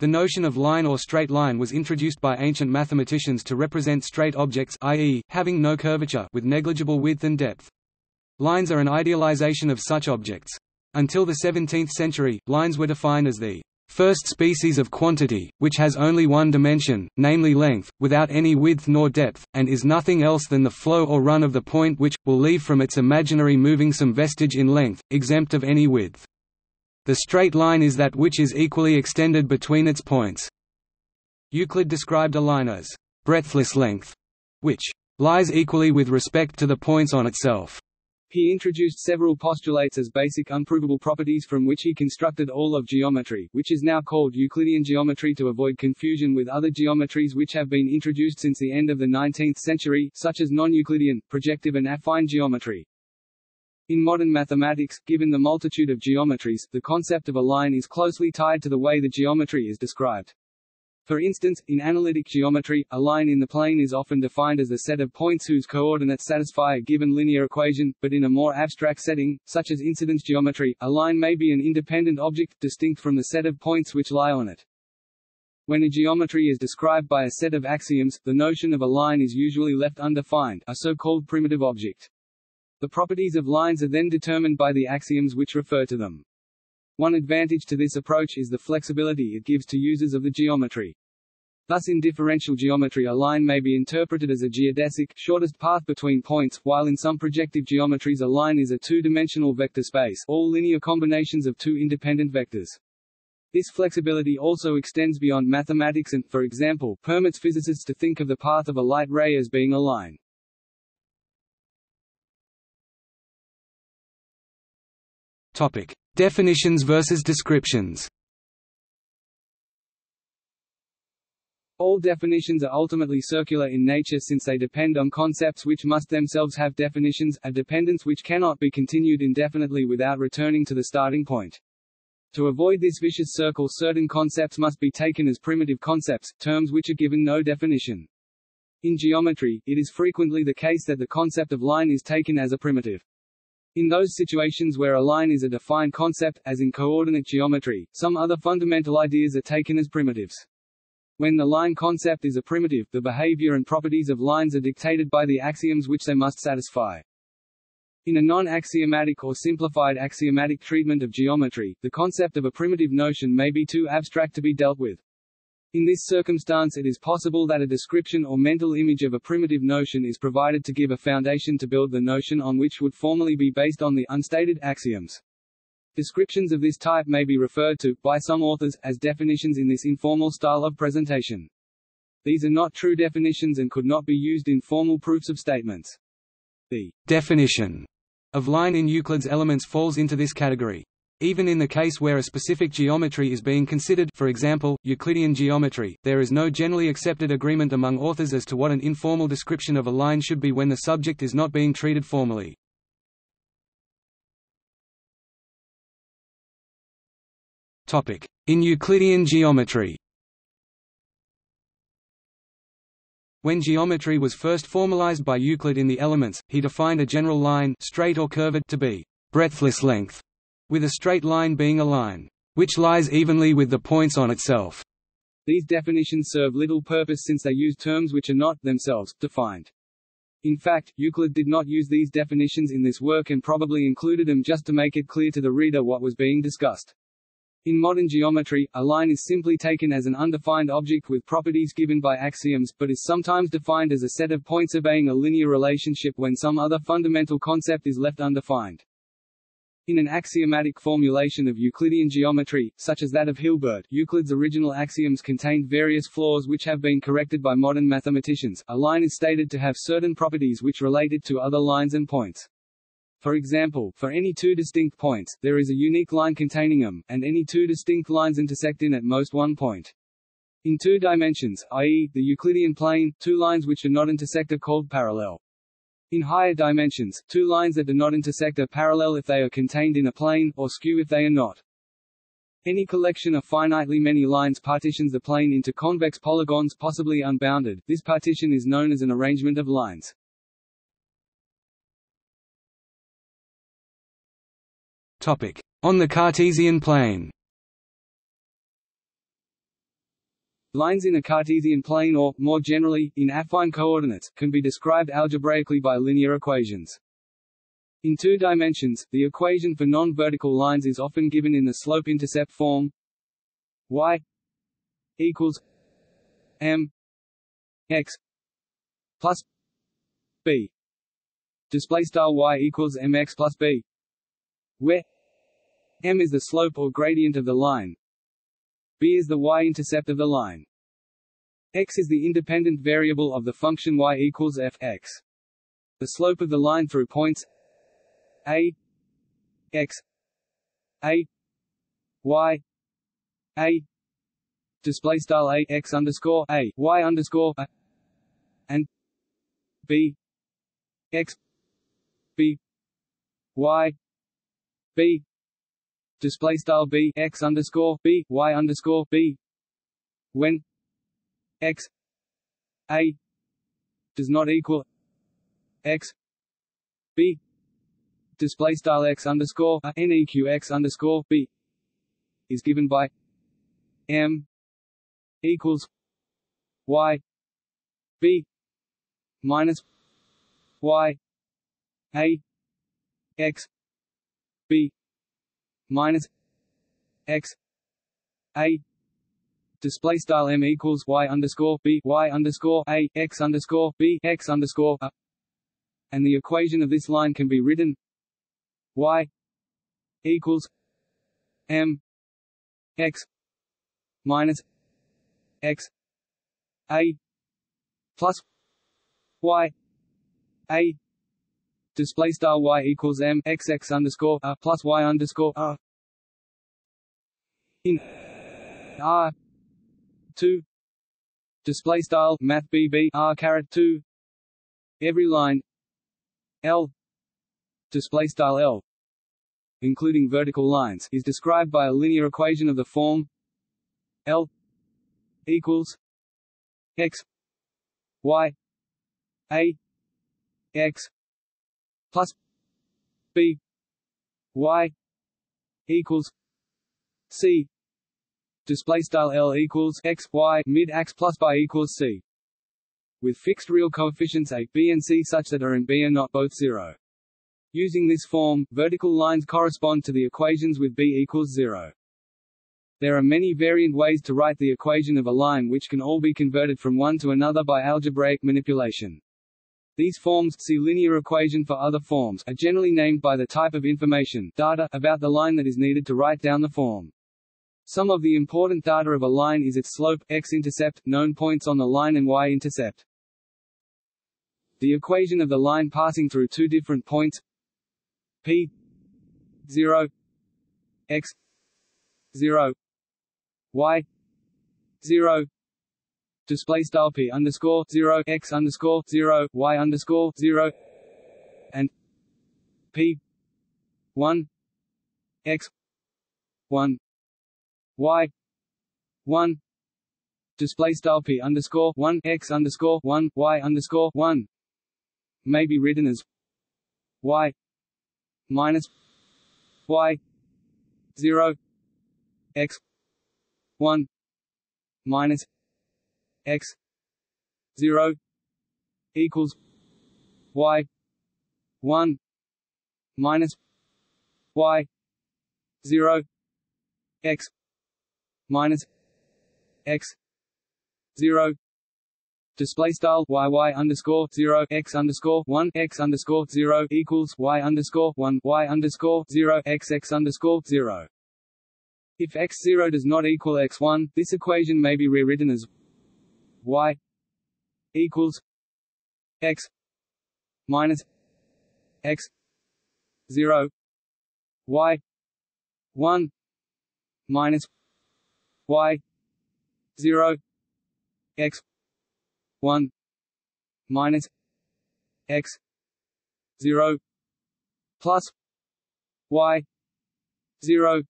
The notion of line or straight line was introduced by ancient mathematicians to represent straight objects i.e., having no curvature with negligible width and depth. Lines are an idealization of such objects. Until the 17th century, lines were defined as the first species of quantity, which has only one dimension, namely length, without any width nor depth, and is nothing else than the flow or run of the point which, will leave from its imaginary moving some vestige in length, exempt of any width. The straight line is that which is equally extended between its points. Euclid described a line as breadthless length, which lies equally with respect to the points on itself. He introduced several postulates as basic unprovable properties from which he constructed all of geometry, which is now called Euclidean geometry to avoid confusion with other geometries which have been introduced since the end of the 19th century, such as non-Euclidean, projective and affine geometry. In modern mathematics, given the multitude of geometries, the concept of a line is closely tied to the way the geometry is described. For instance, in analytic geometry, a line in the plane is often defined as a set of points whose coordinates satisfy a given linear equation, but in a more abstract setting, such as incidence geometry, a line may be an independent object, distinct from the set of points which lie on it. When a geometry is described by a set of axioms, the notion of a line is usually left undefined, a so-called primitive object. The properties of lines are then determined by the axioms which refer to them. One advantage to this approach is the flexibility it gives to users of the geometry. Thus in differential geometry a line may be interpreted as a geodesic shortest path between points, while in some projective geometries a line is a two-dimensional vector space all linear combinations of two independent vectors. This flexibility also extends beyond mathematics and, for example, permits physicists to think of the path of a light ray as being a line. Topic: Definitions versus descriptions. All definitions are ultimately circular in nature since they depend on concepts which must themselves have definitions, a dependence which cannot be continued indefinitely without returning to the starting point. To avoid this vicious circle certain concepts must be taken as primitive concepts, terms which are given no definition. In geometry, it is frequently the case that the concept of line is taken as a primitive. In those situations where a line is a defined concept, as in coordinate geometry, some other fundamental ideas are taken as primitives. When the line concept is a primitive, the behavior and properties of lines are dictated by the axioms which they must satisfy. In a non-axiomatic or simplified axiomatic treatment of geometry, the concept of a primitive notion may be too abstract to be dealt with. In this circumstance it is possible that a description or mental image of a primitive notion is provided to give a foundation to build the notion on which would formally be based on the unstated axioms. Descriptions of this type may be referred to, by some authors, as definitions in this informal style of presentation. These are not true definitions and could not be used in formal proofs of statements. The definition of line in Euclid's Elements falls into this category. Even in the case where a specific geometry is being considered for example, Euclidean geometry, there is no generally accepted agreement among authors as to what an informal description of a line should be when the subject is not being treated formally. In Euclidean geometry. When geometry was first formalized by Euclid in the Elements, he defined a general line straight or curved to be breadthless length with a straight line being a line, which lies evenly with the points on itself. These definitions serve little purpose since they use terms which are not, themselves, defined. In fact, Euclid did not use these definitions in this work and probably included them just to make it clear to the reader what was being discussed. In modern geometry, a line is simply taken as an undefined object with properties given by axioms, but is sometimes defined as a set of points obeying a linear relationship when some other fundamental concept is left undefined. In an axiomatic formulation of Euclidean geometry, such as that of Hilbert, Euclid's original axioms contained various flaws which have been corrected by modern mathematicians. A line is stated to have certain properties which relate it to other lines and points. For example, for any two distinct points, there is a unique line containing them, and any two distinct lines intersect in at most one point. In two dimensions, i.e., the Euclidean plane, two lines which are not intersect are called parallel. In higher dimensions, two lines that do not intersect are parallel if they are contained in a plane, or skew if they are not. Any collection of finitely many lines partitions the plane into convex polygons possibly unbounded. This partition is known as an arrangement of lines. Topic: On the Cartesian plane. Lines in a Cartesian plane or, more generally, in affine coordinates, can be described algebraically by linear equations. In two dimensions, the equation for non-vertical lines is often given in the slope-intercept form y equals m x plus b display style y equals mx plus b where m is the slope or gradient of the line b is the y-intercept of the line. X is the independent variable of the function y equals f x. The slope of the line through points a x a y a. Display style a x underscore a y underscore a, and b x b y b display style b x underscore b y underscore b. When x a does not equal x b display style x underscore uh, a neq x underscore b is given by m equals y b minus y a x b minus x a. Display style m equals y underscore b y underscore a x underscore b x underscore a, and the equation of this line can be written y equals m x minus x a plus y a display style y equals m x x underscore a plus y underscore a in r two display style math bb r caret two. Every line l display style l including vertical lines is described by a linear equation of the form l equals x y a x plus b y equals c display style L equals x y mid x plus by equals c with fixed real coefficients a, b and c such that a and b are not both zero. Using this form, vertical lines correspond to the equations with b equals zero. There are many variant ways to write the equation of a line which can all be converted from one to another by algebraic manipulation. These forms see linear equation for other forms are generally named by the type of information data about the line that is needed to write down the form. Some of the important data of a line is its slope, x-intercept, known points on the line and y-intercept. The equation of the line passing through two different points p 0 x 0 y zero display style p underscore zero x underscore zero y underscore zero and p one x one y one display style p underscore one x underscore one y underscore one may be written as y minus y zero x 1 minus x 0 equals y 1 minus y 0 x minus x 0 display style y y underscore zero x underscore one x underscore zero equals y underscore one y underscore zero x x underscore zero. If x0 does not equal x1, this equation may be rewritten as y equals x minus x 0 y 1 minus y 0 x 1 minus x 0 plus y 0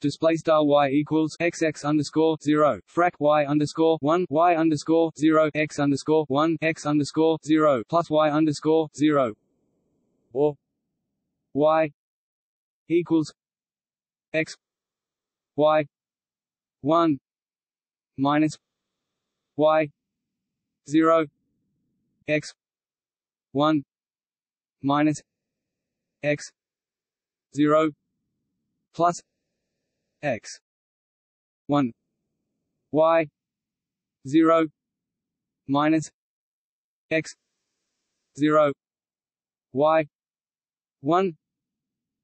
display style y equals x x underscore zero frac y underscore one y underscore zero x underscore one x underscore zero plus y underscore zero. Or y equals x y one minus y 0 x 1 minus x 0 plus x. 1 y. 0 minus x. 0 y. 1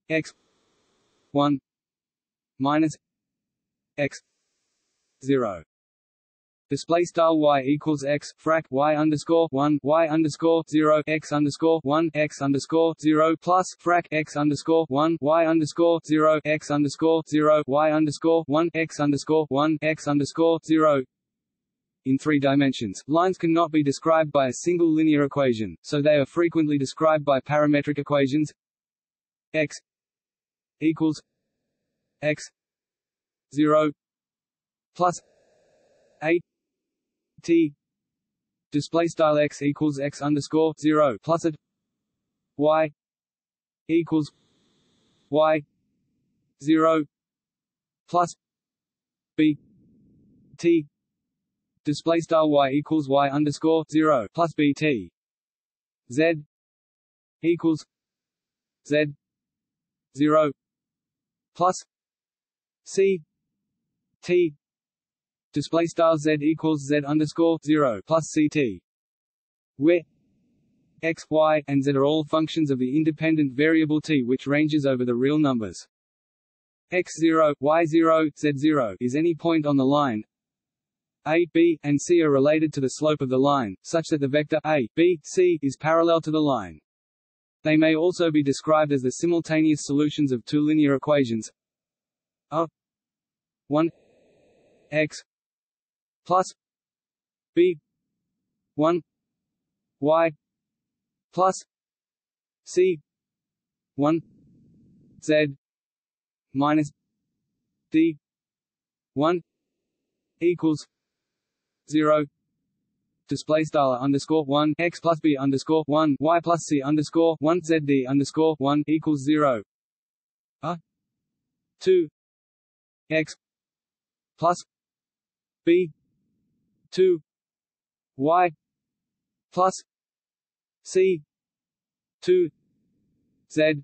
x. 1 minus x. 0 Display style y equals x frac y underscore one y underscore zero x underscore one x underscore zero plus frac x underscore one y underscore zero x underscore zero y underscore one x underscore one x underscore zero. In three dimensions, lines cannot be described by a single linear equation, so they are frequently described by parametric equations. x equals x zero plus eight t. Display style x equals x underscore zero plus it y equals y zero plus b. T. Display style y equals y underscore zero plus b t. Z equals z zero plus c t display style z equals z underscore zero plus ct, where x, y, and z are all functions of the independent variable t, which ranges over the real numbers. x0, y0, z0 is any point on the line a, b, and c are related to the slope of the line, such that the vector a, b, c is parallel to the line. They may also be described as the simultaneous solutions of two linear equations a 1 x plus b 1 y plus c 1 z minus d 1 equals 0 display style underscore one x plus b underscore one y plus c underscore one z d underscore one equals zero. A two x plus b 2 y plus c 2 z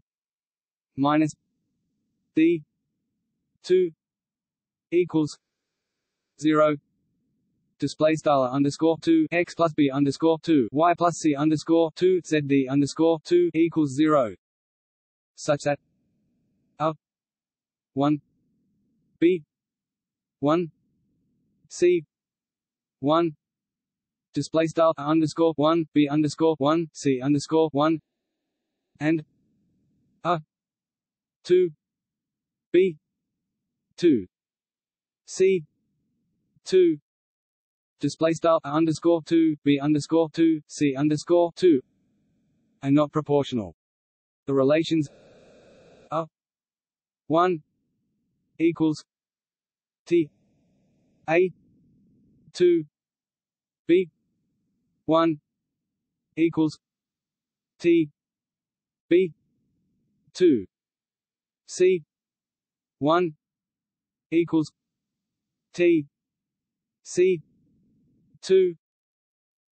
minus d 2 equals 0 display style underscore two x plus b underscore two y plus c underscore two z d underscore two equals zero, such that a one b one c one. Display style underscore one b underscore one c underscore one. And a. Two. B. Two. C. Two. Display style underscore two b underscore two c underscore two. Are not proportional. The relations a. One. Equals t a 2 b 1 equals t b 2 c 1 equals t c 2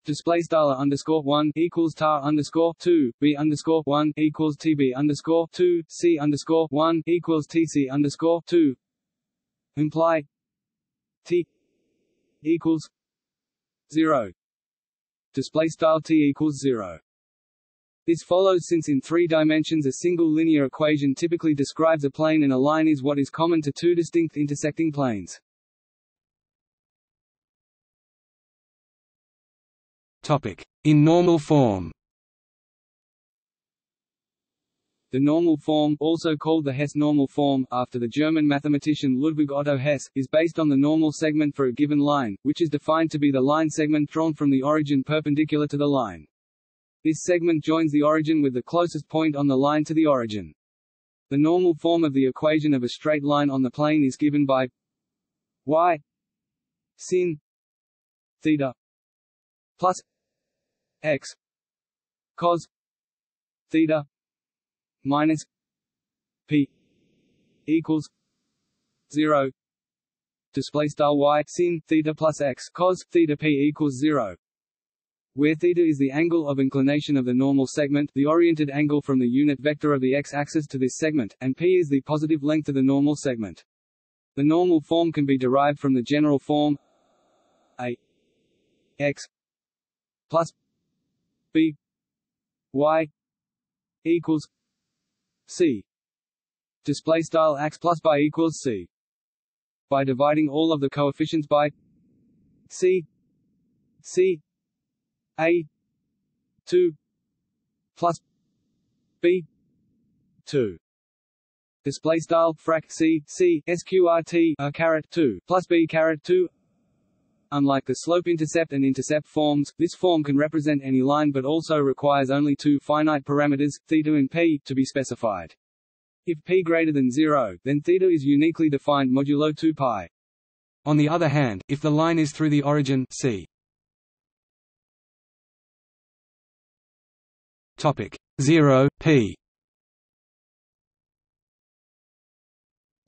display style underscore one equals tar underscore two b underscore one equals tb underscore two c underscore one equals tc underscore two. Imply t equals zero. Display style t equals zero. This follows since in three dimensions a single linear equation typically describes a plane and a line is what is common to two distinct intersecting planes. Topic: In normal form. The normal form, also called the Hesse normal form, after the German mathematician Ludwig Otto Hesse, is based on the normal segment for a given line, which is defined to be the line segment drawn from the origin perpendicular to the line. This segment joins the origin with the closest point on the line to the origin. The normal form of the equation of a straight line on the plane is given by y sin theta plus x cos theta minus p equals 0 display style y sin theta plus x cos theta p equals zero. Where theta is the angle of inclination of the normal segment, the oriented angle from the unit vector of the x-axis to this segment, and p is the positive length of the normal segment. The normal form can be derived from the general form a x plus b y equals c. Display style x plus by equals c. By dividing all of the coefficients by c. C. A. 2 plus b. 2 display style frac c c sqrt a caret 2 plus b caret 2 Unlike the slope-intercept and intercept forms, this form can represent any line but also requires only two finite parameters, theta and p, to be specified. If p greater than 0, then theta is uniquely defined modulo 2 pi. On the other hand, if the line is through the origin c topic 0 p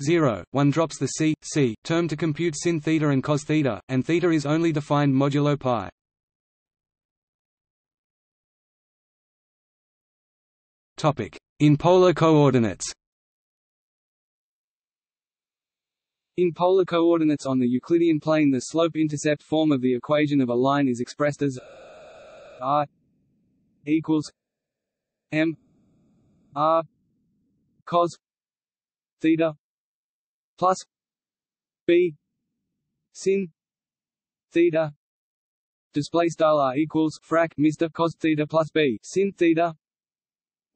0, 1 drops the c, c term to compute sin theta and cos theta, and theta is only defined modulo pi. Topic: In polar coordinates. In polar coordinates on the Euclidean plane the slope-intercept form of the equation of a line is expressed as r equals m r cos theta plus b sin theta display style r equals frac mr cos theta plus b sin theta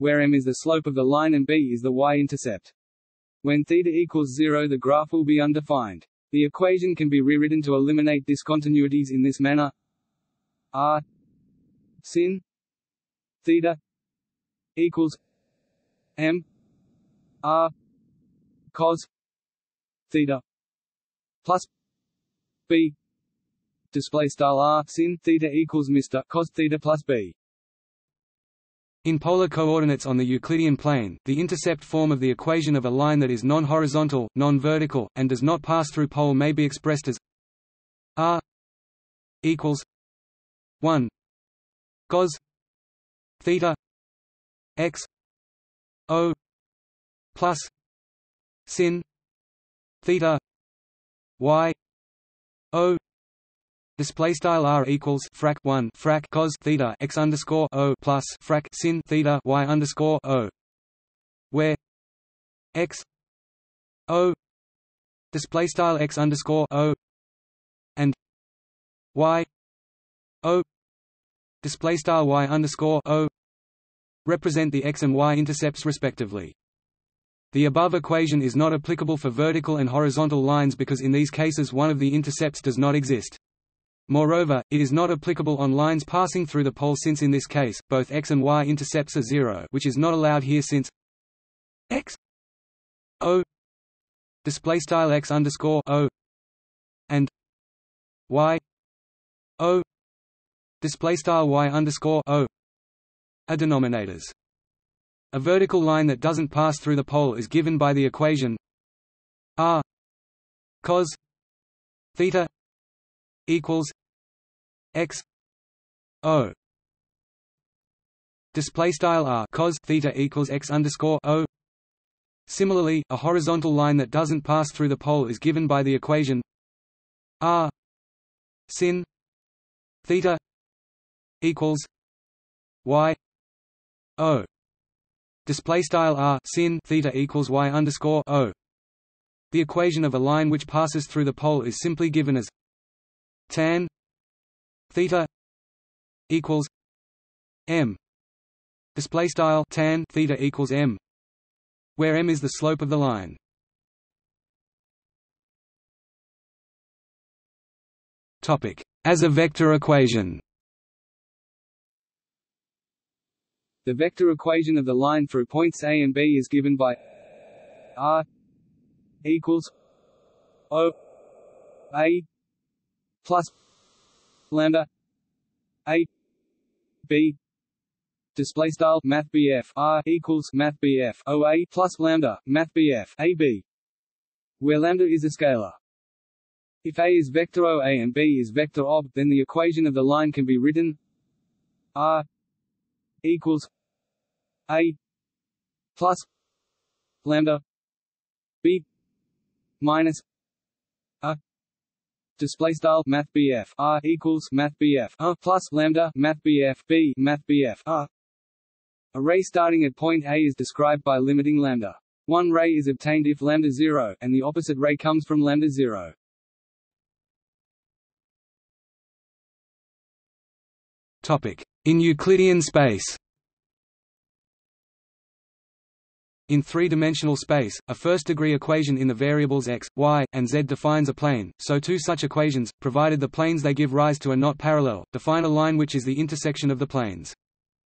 where m is the slope of the line and b is the y-intercept. When theta equals zero the graph will be undefined. The equation can be rewritten to eliminate discontinuities in this manner r sin theta equals m r cos theta plus b. Display style r sin theta equals mr cos theta plus b. In polar coordinates on the Euclidean plane, the intercept form of the equation of a line that is non-horizontal, non-vertical, and does not pass through pole may be expressed as r equals 1 cos theta x o plus sin theta y o. Display style r equals frac 1 frac cos theta x underscore o plus frac sin theta y underscore o where x o display style x underscore o and y o display style y underscore o represent the x and y intercepts respectively the above equation is not applicable for vertical and horizontal lines because in these cases one of the intercepts does not exist. Moreover, it is not applicable on lines passing through the pole since in this case, both x and y intercepts are zero which is not allowed here since x o underscore o and y o display style y underscore o are denominators. A vertical line that doesn't pass through the pole is given by the equation r cos theta equals x o. Display style r cos theta equals x underscore o. Similarly, a horizontal line that doesn't pass through the pole is given by the equation r sin theta equals y o Display style r sin theta equals y underscore o. The equation of a line which passes through the pole is simply given as tan theta equals m. Display style tan theta equals m, where m is the slope of the line. Topic: As a vector equation. The vector equation of the line through points A and B is given by R equals O A plus lambda A B. Display style math R equals math O A plus lambda math A B where lambda is a scalar. If A is vector OA and B is vector OB, then the equation of the line can be written R equals A plus lambda B minus A. Display style math R equals math A plus lambda math B math A a ray starting at point A is described by limiting lambda. One ray is obtained if lambda 0, and the opposite ray comes from lambda 0. In Euclidean space. In three-dimensional space, a first-degree equation in the variables x, y, and z defines a plane, so two such equations, provided the planes they give rise to are not parallel, define a line which is the intersection of the planes.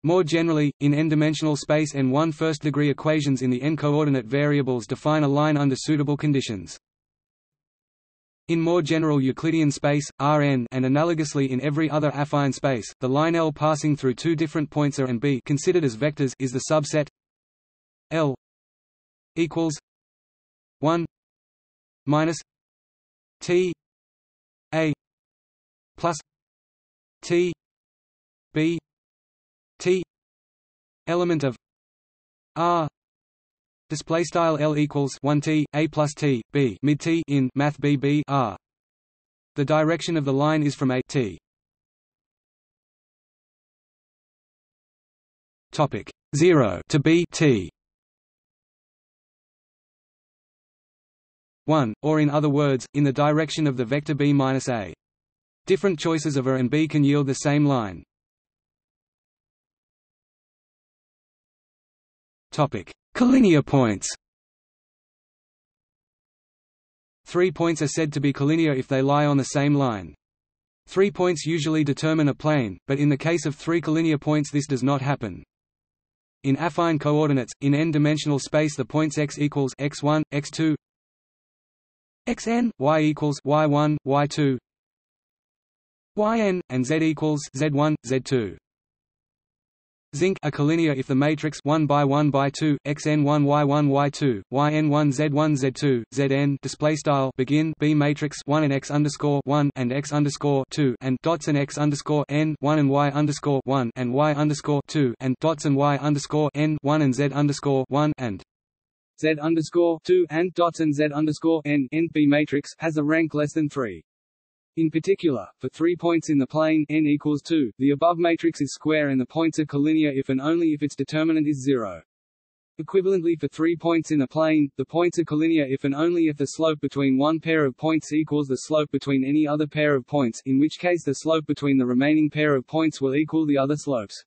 More generally, in n-dimensional space n1 first-degree equations in the n-coordinate variables define a line under suitable conditions. In more general Euclidean space, Rn and analogously in every other affine space, the line L passing through two different points A and B considered as vectors is the subset L equals 1 minus T A plus T B T element of R Display style L equals one T A plus T B mid T in Math B B R. The direction of the line is from A T. Topic zero to B T. One, or in other words, in the direction of the vector B minus A. Different choices of A and B can yield the same line. Collinear points Three points are said to be collinear if they lie on the same line. Three points usually determine a plane, but in the case of three collinear points this does not happen. In affine coordinates, in n-dimensional space the points x equals x1, x2, xn, y equals y1, y2, yn, and z equals z1, z2. Zinc a collinear if the matrix 1 by 1 by 2 xn1 y1 y2 yn1 z1 z2 zn display style begin B matrix 1 and x underscore 1 and x underscore 2 and dots and x underscore n 1 and y underscore 1 and y underscore 2 and dots and y underscore n 1 and z underscore 1 and z underscore 2 and dots and z underscore n n B matrix has a rank less than 3. In particular, for three points in the plane n equals 2, the above matrix is square and the points are collinear if and only if its determinant is 0. Equivalently for three points in a plane, the points are collinear if and only if the slope between one pair of points equals the slope between any other pair of points, in which case the slope between the remaining pair of points will equal the other slopes.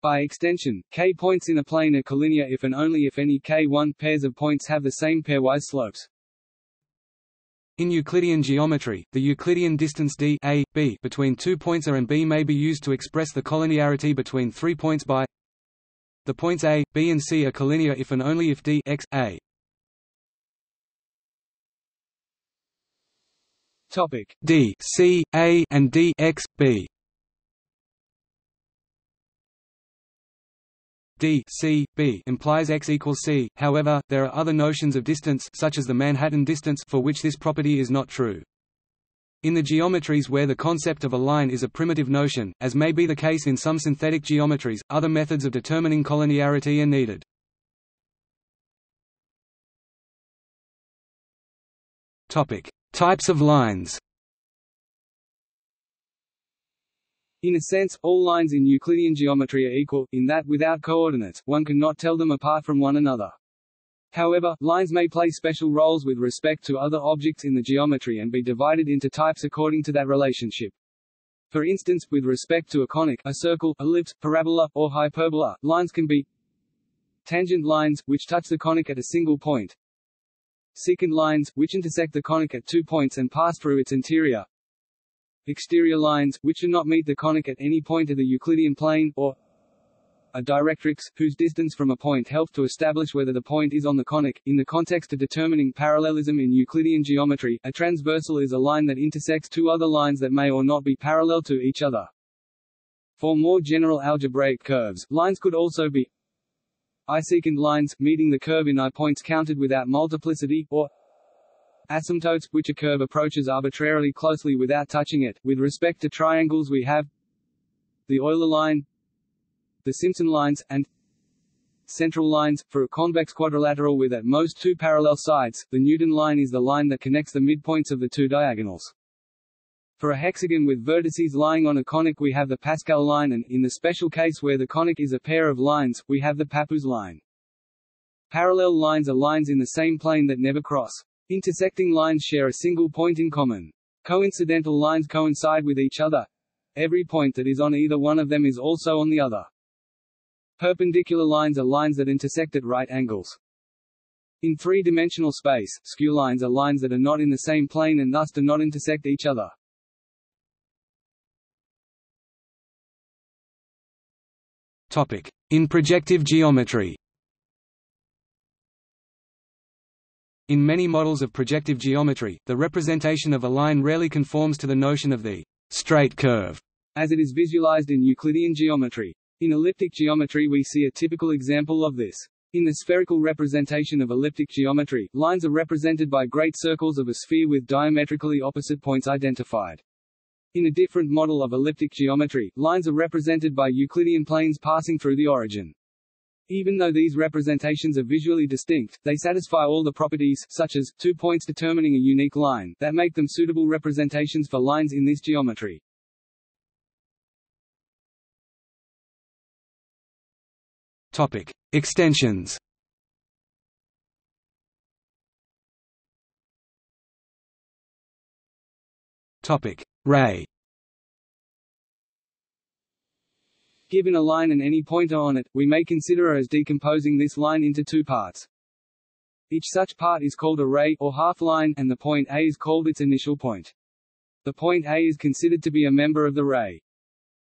By extension, k points in a plane are collinear if and only if any k1 pairs of points have the same pairwise slopes. In Euclidean geometry, the Euclidean distance d a, b between two points A and B may be used to express the collinearity between three points by the points A, B and C are collinear if and only if d x, a. D c, a and d x, b d c b implies x equals c. However, there are other notions of distance such as the Manhattan distance for which this property is not true. In the geometries where the concept of a line is a primitive notion, as may be the case in some synthetic geometries, other methods of determining collinearity are needed. Topic: Types of lines. In a sense, all lines in Euclidean geometry are equal, in that without coordinates, one cannot tell them apart from one another. However, lines may play special roles with respect to other objects in the geometry and be divided into types according to that relationship. For instance, with respect to a conic, a circle, ellipse, parabola, or hyperbola, lines can be tangent lines, which touch the conic at a single point, secant lines, which intersect the conic at two points and pass through its interior, exterior lines, which do not meet the conic at any point of the Euclidean plane, or a directrix, whose distance from a point helps to establish whether the point is on the conic. In the context of determining parallelism in Euclidean geometry, a transversal is a line that intersects two other lines that may or not be parallel to each other. For more general algebraic curves, lines could also be isecant lines, meeting the curve in I points counted without multiplicity, or asymptotes, which a curve approaches arbitrarily closely without touching it. With respect to triangles we have the Euler line, the Simson lines, and central lines. For a convex quadrilateral with at most two parallel sides, the Newton line is the line that connects the midpoints of the two diagonals. For a hexagon with vertices lying on a conic we have the Pascal line and, in the special case where the conic is a pair of lines, we have the Pappus line. Parallel lines are lines in the same plane that never cross. Intersecting lines share a single point in common. Coincidental lines coincide with each other. Every point that is on either one of them is also on the other. Perpendicular lines are lines that intersect at right angles. In three-dimensional space, skew lines are lines that are not in the same plane and thus do not intersect each other. Topic: In projective geometry. In many models of projective geometry, the representation of a line rarely conforms to the notion of the straight curve, as it is visualized in Euclidean geometry. In elliptic geometry we see a typical example of this. In the spherical representation of elliptic geometry, lines are represented by great circles of a sphere with diametrically opposite points identified. In a different model of elliptic geometry, lines are represented by Euclidean planes passing through the origin. Even though these representations are visually distinct, they satisfy all the properties, such as, two points determining a unique line, that make them suitable representations for lines in this geometry. Topic: Extensions. Topic: Ray. Given a line and any pointer on it, we may consider as decomposing this line into two parts. Each such part is called a ray, or half-line, and the point A is called its initial point. The point A is considered to be a member of the ray.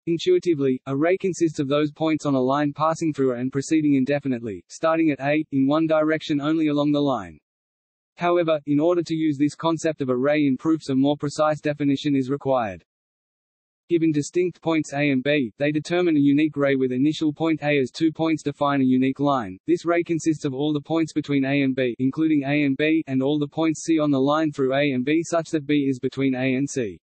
Intuitively, a ray consists of those points on a line passing through and proceeding indefinitely, starting at A, in one direction only along the line. However, in order to use this concept of a ray in proofs a more precise definition is required. Given distinct points A and B, they determine a unique ray with initial point A as two points define a unique line. This ray consists of all the points between A and B including A and B, and all the points C on the line through A and B such that B is between A and C.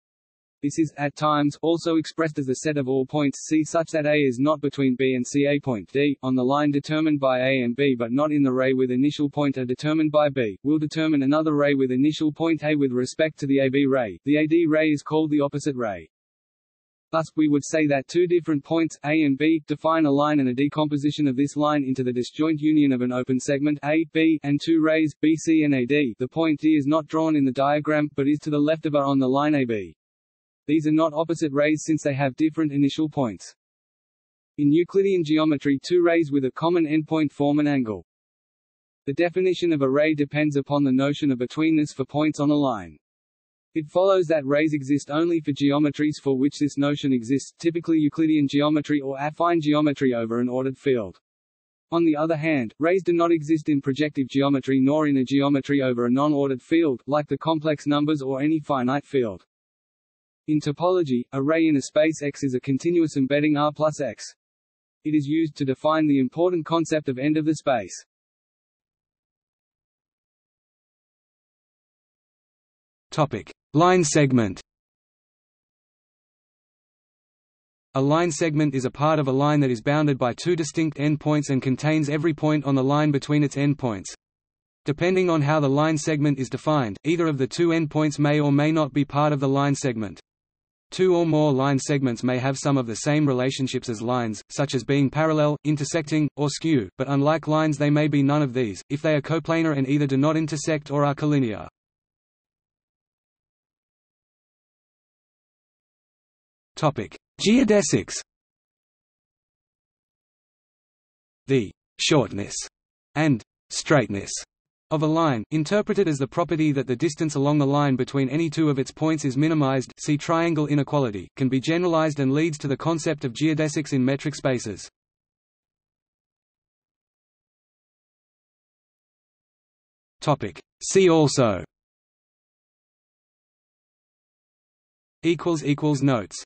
This is, at times, also expressed as a set of all points C such that A is not between B and C. A point D, on the line determined by A and B but not in the ray with initial point A determined by B, will determine another ray with initial point A with respect to the AB ray. The AD ray is called the opposite ray. Thus, we would say that two different points, A and B, define a line and a decomposition of this line into the disjoint union of an open segment A, B, and two rays, BC and AD. The point D is not drawn in the diagram, but is to the left of A on the line AB. These are not opposite rays since they have different initial points. In Euclidean geometry two rays with a common endpoint form an angle. The definition of a ray depends upon the notion of betweenness for points on a line. It follows that rays exist only for geometries for which this notion exists, typically Euclidean geometry or affine geometry over an ordered field. On the other hand, rays do not exist in projective geometry nor in a geometry over a non-ordered field, like the complex numbers or any finite field. In topology, a ray in a space X is a continuous embedding R plus X. It is used to define the important concept of end of the space. Topic: Line segment. A line segment is a part of a line that is bounded by two distinct endpoints and contains every point on the line between its endpoints. Depending on how the line segment is defined, either of the two endpoints may or may not be part of the line segment. Two or more line segments may have some of the same relationships as lines, such as being parallel, intersecting, or skew, but unlike lines they may be none of these, if they are coplanar and either do not intersect or are collinear. Geodesics. The «shortness» and «straightness» of a line, interpreted as the property that the distance along the line between any two of its points is minimized see triangle inequality, can be generalized and leads to the concept of geodesics in metric spaces. See also. Notes